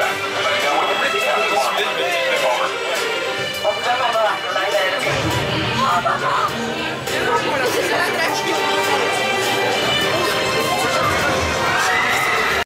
back.